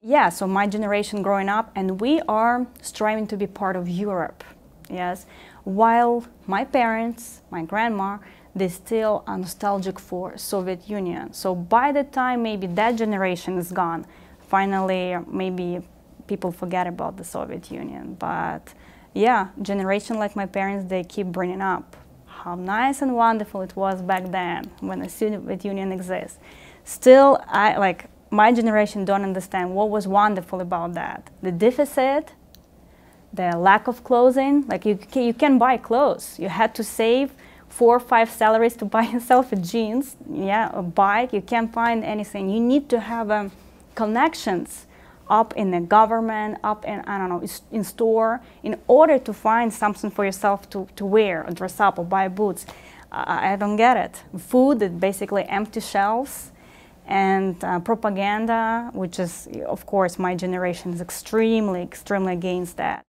Yeah, so my generation growing up, and we are striving to be part of Europe, yes. While my parents, my grandma, they still are nostalgic for Soviet Union. So by the time maybe that generation is gone, finally maybe people forget about the Soviet Union. But yeah, generation like my parents, they keep bringing up how nice and wonderful it was back then when the Soviet Union exists. Still, I like my generation don't understand what was wonderful about that. The deficit, the lack of clothing, like you you can buy clothes. You had to save four or five salaries to buy yourself a jeans, yeah, a bike. You can't find anything. You need to have um, connections up in the government, up in, I don't know, in store, in order to find something for yourself to, to wear or dress up or buy boots. I don't get it. Food basically empty shelves and uh, propaganda, which is, of course, my generation is extremely, extremely against that.